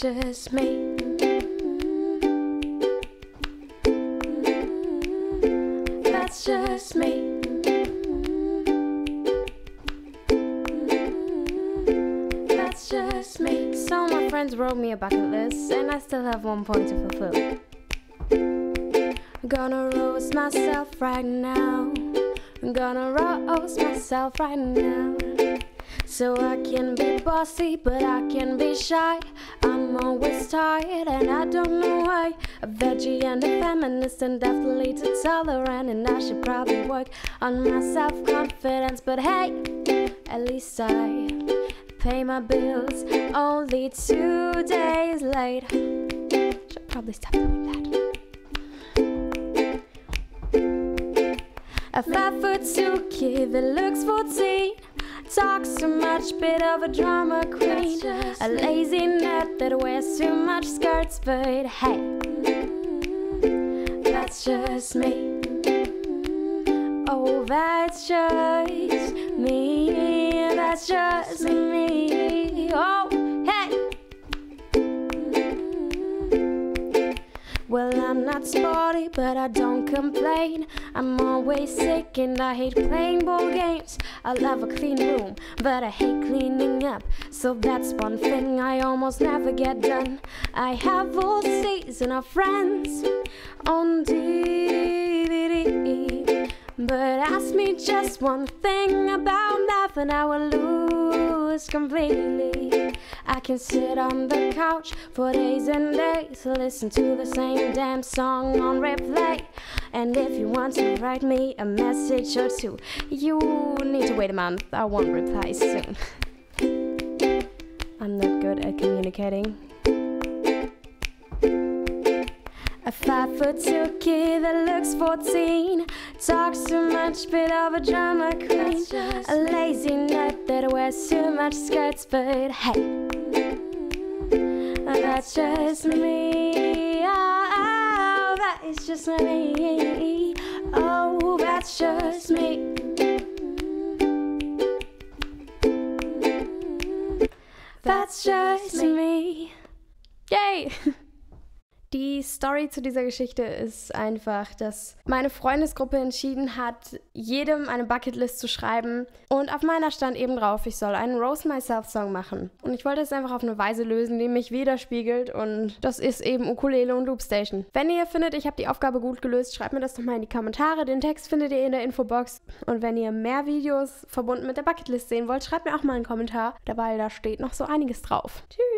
Just me. That's just me. That's just me. So my friends wrote me a bucket list, and I still have one point to fulfill. I'm gonna roast myself right now. I'm gonna roast myself right now. So I can be bossy, but I can be shy. I'm always tired, and I don't know why. A veggie and a feminist, and definitely too tolerant. And I should probably work on my self confidence. But hey, at least I pay my bills only two days late. Should probably stop doing that. A five foot kid that looks 14 talks too much, bit of a drama queen. A lazy nut that wears too much skirts, but hey, that's just me. Oh, that's just me. That's just me. Not sporty, but I don't complain. I'm always sick and I hate playing board games. I love a clean room, but I hate cleaning up. So that's one thing I almost never get done. I have all season of friends on DVD. But ask me just one thing about nothing, I will lose completely. I can sit on the couch for days and days, to listen to the same damn song on replay. And if you want to write me a message or two, you need to wait a month. I won't reply soon. I'm not good at communicating. A five foot two kid that looks 14 Talks too much, bit of a drama queen A lazy nut that wears too much skirts But hey, that's just me. Oh, oh, that is just me. Oh, that's just me. That's just me. Yay! Die Story zu dieser Geschichte ist einfach, dass meine Freundesgruppe entschieden hat, jedem eine Bucketlist zu schreiben. Und auf meiner stand eben drauf, ich soll einen Roast Myself Song machen. Und ich wollte es einfach auf eine Weise lösen, die mich widerspiegelt. Und das ist eben Ukulele und Loopstation. Wenn ihr findet, ich habe die Aufgabe gut gelöst, schreibt mir das doch mal in die Kommentare. Den Text findet ihr in der Infobox. Und wenn ihr mehr Videos verbunden mit der Bucketlist sehen wollt, schreibt mir auch mal einen Kommentar dabei. Da steht noch so einiges drauf. Tschüss.